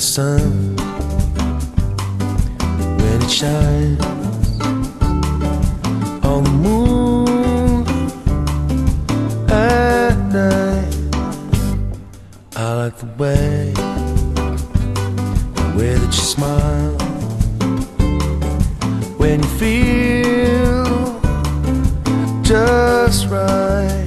sun when it shines on the moon at night. I like the way, the way that you smile when you feel just right.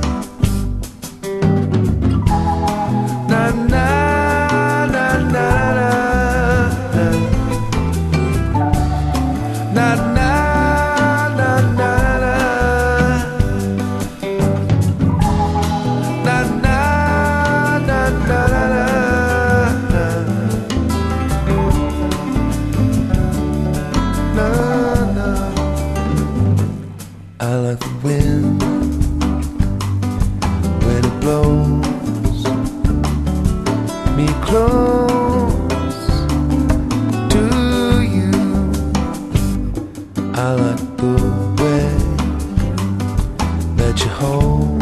I like the wind when it blows me close to you. I like the way that you hold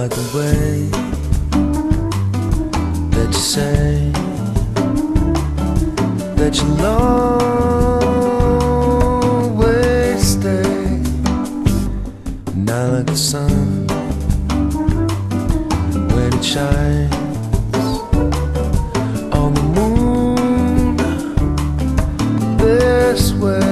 Like the way that you say that you'll always stay. I like the sun when it shines on the moon this way.